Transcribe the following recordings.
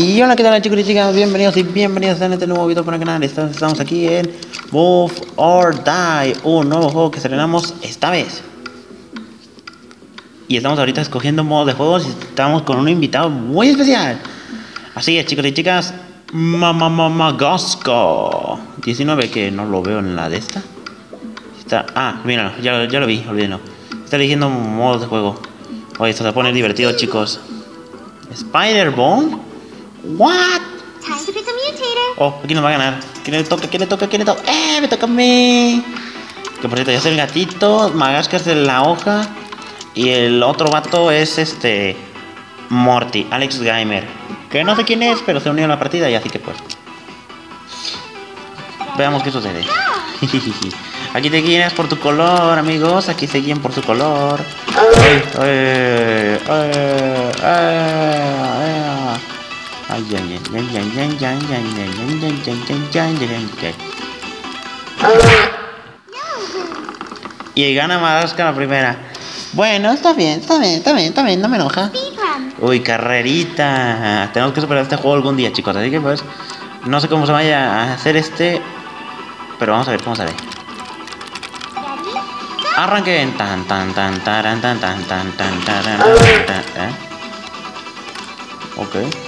Y hola, ¿qué tal chicos y chicas? Bienvenidos y bienvenidos a este nuevo video para el canal. Estamos aquí en Move or Die, un nuevo juego que estrenamos esta vez. Y estamos ahorita escogiendo modos de juegos y estamos con un invitado muy especial. Así es, chicos y chicas, Mamá Mamá Gasco 19, que no lo veo en la de esta. Está, ah, mira, ya, ya lo vi, olvídenlo. Está eligiendo modos de juego. Oye, esto se pone divertido, chicos. Spider-Bone. What? Time to pick a mutator. Oh, aquí nos va a ganar. ¿Quién le toca? ¿Quién le toca? ¿Quién le toca? ¡Eh! ¡Me toca a mí! Que por cierto, ya es el gatito. Magasca es de la hoja. Y el otro vato es este. Morty, Alex Gamer. Que no sé quién es, pero se unió a la partida y así que pues. Veamos qué sucede. Aquí te guías por tu color, amigos. Aquí se guían por su color. Ay, ay, ay, ay, Ay, ay, ay, ay, ay, ay, ay, ay, Y gana Madagascar la primera. Bueno, está bien, está bien, está bien, está bien, no me enoja. Uy, carrerita. Tenemos que superar este juego algún día, chicos. Así que pues, no sé cómo se vaya a hacer este, pero vamos a ver cómo sale. Ready? Go. Arranquen. Tan, tan, tan, taran, tan, tan, tan, tan, taran, tan, tan, ¿eh? Ok. Nobody wins.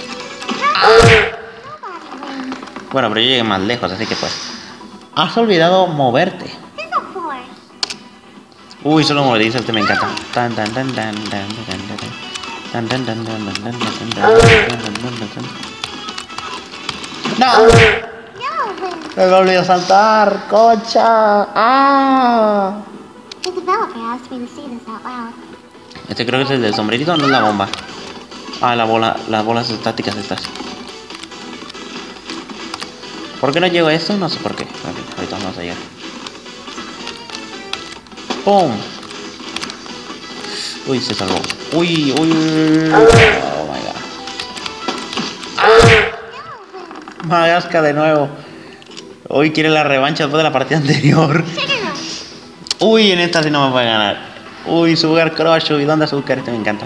Bueno, pero yo llegué más lejos, así que pues. Has olvidado moverte. There's a four. Uy, solo movedizo, este me encanta. Tan, tan, tan, tan, tan, tan, tan, tan. Tan, tan, tan, tan, tan, tan, tan, tan, tan, tan, tan, tan, tan. ¡No! Yellow wins. Me olvidado saltar, cocha. ¡Ah! The developer asked me to say this out loud. Este creo que es el del sombrerito, no es la bomba. Ah, la bola, las bolas estáticas estas. ¿Por qué no llego a esto? No sé por qué. Ok, ahorita vamos a llegar. ¡Pum! Uy, se salvó. Uy, uy, uy. Oh my god. Magasca de nuevo. Hoy quiere la revancha después de la partida anterior. Sugar. Uy, en esta sí no me puede ganar. Uy, Sugar Crush. Uy, ¿dónde Azúcar? Este me encanta.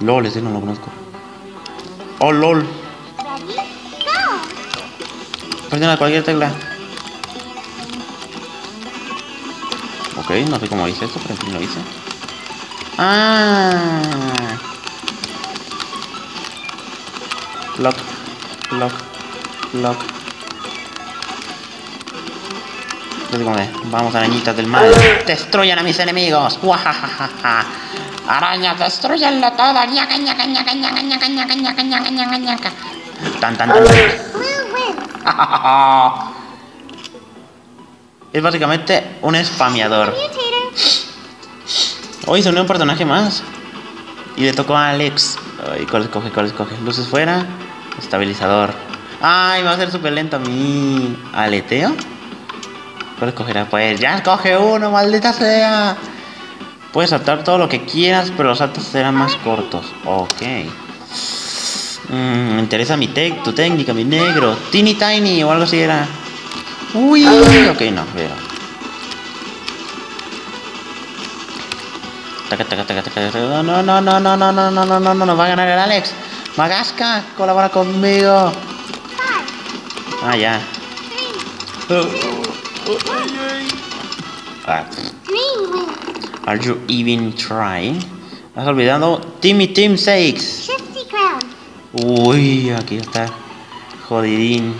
lol ese no lo conozco oh lol. Presiona cualquier tecla. Ok, no sé cómo hice esto, pero aquí lo hice. Ah. Lock, lock, lock. Vamos, arañitas del mal. Destruyan a mis enemigos. Guajajaja. Arañas, destruyanlo todo. Ñaca, ñaca, ñaca, ñaca, ñaca, ñaca, ñaca, ñaca, ñaca, ñaca. Tan, tan, tan. Es básicamente un spameador. Hoy se unió un personaje más. Y le tocó a Alex. Ay, ¿cuál escoge? ¿Cuál escoge? Luces fuera. Estabilizador. Ay, va a ser súper lento mí. ¿Aleteo? ¿Cuál escogerá? Pues ya escoge uno, maldita sea. Puedes saltar todo lo que quieras, pero los saltos serán más cortos. Ok. Mm, me interesa mi tec tu técnica, mi negro. Teeny Tiny o algo así era. Uy, ok, no, taca. No, no, no, no, no, no, no, no, no, no, no, va a ganar el Alex. Magasca, colabora conmigo. Ah, ya. Ah. Are you even trying? Has olvidado Timmy Team 6. Shifty ground. Uy, aquí está. Jodidín.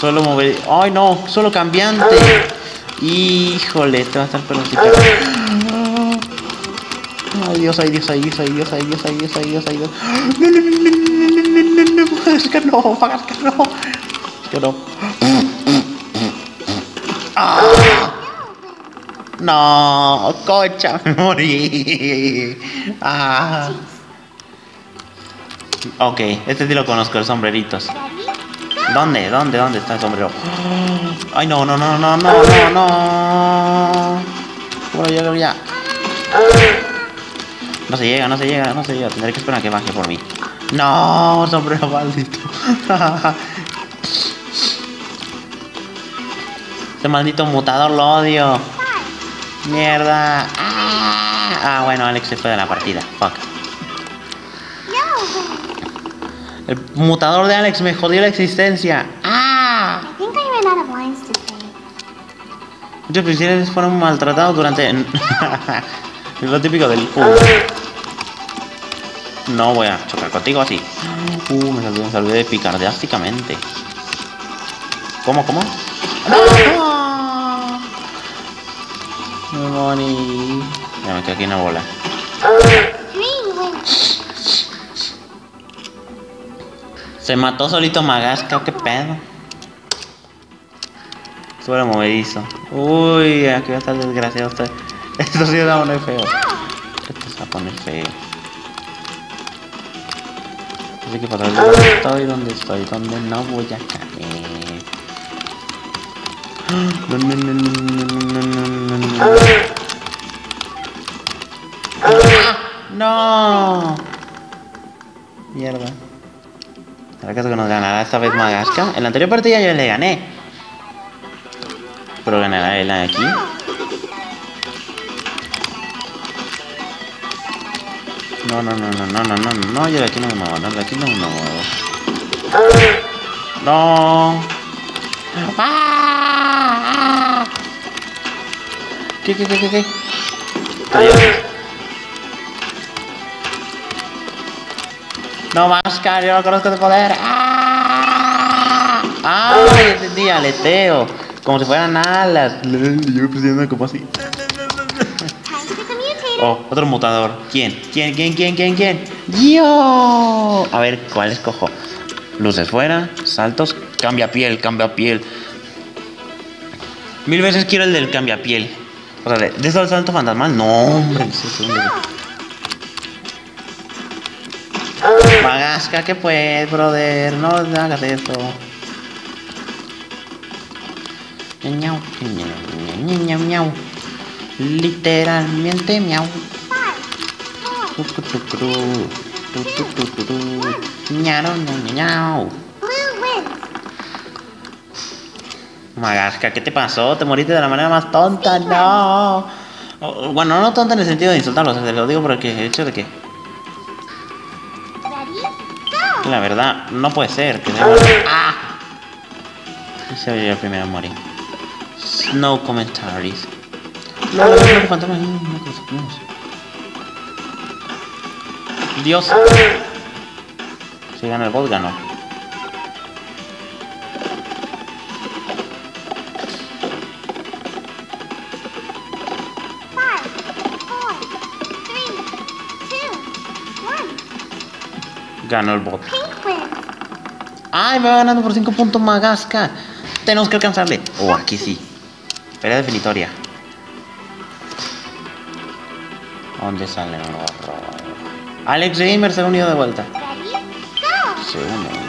Solo mover. ¡Ay, no! Solo cambiante. Híjole, este va a estar pelotita. Ay, Dios, ay, Dios, ay, Dios, ay, Dios, ay, Dios, ay, Dios, ay, Dios, ay, Dios. No, no, no, no, no, no, no, no, no, no, que no. Es que no. No, cocha, me morí. Ah. Ok, este sí lo conozco, el sombreritos. ¿Dónde? ¿Dónde? ¿Dónde está el sombrero? Ay, no, no, no, no, no, no, no. Bueno, ya, ya. No se llega, no se llega, no se llega. Tendré que esperar a que baje por mí. No, sombrero maldito. Ese maldito mutador lo odio. Mierda. Ah, Ah, bueno, Alex se fue de la partida. Fuck. El mutador de Alex me jodió la existencia. ¡Ah! I think I ran out of lines to say. Muchos prisioneros fueron maltratados durante... es lo típico del... Uh. No voy a chocar contigo así. Uh, me salvé, me salvé. ¿Cómo, cómo? ¡No! Morí. Ya me aquí en la bola. Se mató solito Magasca, qué pedo. Sobre movedizo. Uy, aquí va a estar desgraciado usted. Esto sí va a poner feo. Esto se va a poner feo. Así que para atrás dónde estoy, dónde estoy, dónde no voy a caer. ¡No! Mierda. ¿Será que nos ganará esta vez Magasca? En la anterior partida yo le gané. Pero ganará él aquí. No, no, no, no, no, no, no, no, yo de aquí no me muevo, no, de aquí no me muevo. ¡No! ¡Ah! ¿Qué, qué, qué, qué, qué? Adiós. No más, cara, yo no conozco de poder. ¡Ah! ¡Ah! entendí, aleteo. Como si fueran alas. Y yo presionando como así. Oh, otro mutador. ¿Quién? ¿Quién? ¿Quién? ¿Quién? ¿Quién? ¿Quién? ¡Yo! A ver, ¿cuál escojo? Luces fuera, saltos, cambia piel, cambia piel. Mil veces quiero el del cambia piel. O de, eso del salto fantasmal, no, hombre. sí, que pues, brother, no hagas eso. Miau, miau, miau, miau. Literalmente miau. Ñaro. Magasca, ¿qué te pasó? Te moriste de la manera más tonta, no. Bueno, no tonta en el sentido de insultarlos, te lo digo por el hecho de que, la verdad, no puede ser que. ¡Ah! Se oye el primero a morir. No commentaries. No, no. Dios. Si gana el bot, ganó. Ganó el bot. Wins. ¡Ay, me va ganando por 5 puntos Magasca! Tenemos que alcanzarle. Oh, aquí sí. Pelea definitoria. ¿Dónde sale el gorro? Alex Gamer se ha unido de vuelta. Se une.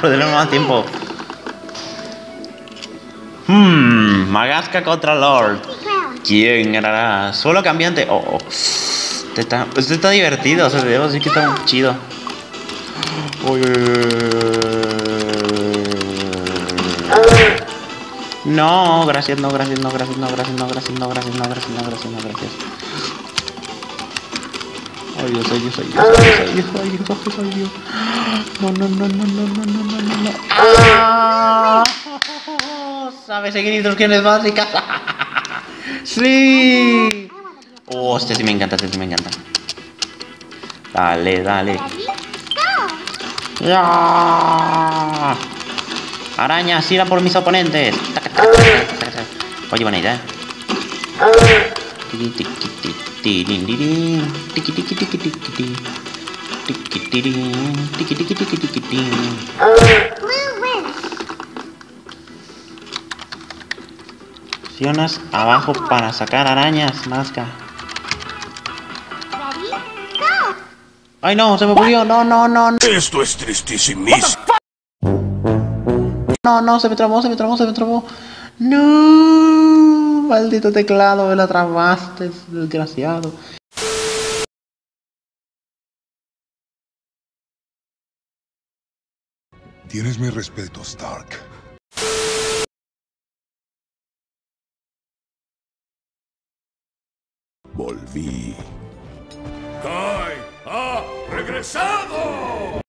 Por tener más tiempo. Hmm, Magasca contra Lord. ¿Quién ganará? Solo cambiante. Oh, oh. Este está, este está divertido, o sea, debo decir que está muy chido. Uy, no, gracias, no, gracias, no, gracias, no, gracias, no, gracias, no, gracias, no, gracias, no, gracias. Ay Dios, ay Dios, ay Dios, ay Dios, ay Dios, ay Dios, ay Dios. No, no, no, no, no, no, no, no, no. ¡Ah! Sabe seguir instrucciones básicas. Sí. Oh, este sí me encanta, este sí me encanta. Dale, dale. ¡Ya! Arañas, ira por mis oponentes. Oye, buena idea. Tiki, Presionas abajo para sacar arañas, Nazca. ¡Ay no! ¡Se me murió! ¡No, no, no! no. Esto es tristísimísimo. No, no, se me trabó, se me trabó, se me trabó. No, maldito teclado, me la trabaste, desgraciado. Tienes mi respeto, Stark. Volví. ¡Kai ha regresado!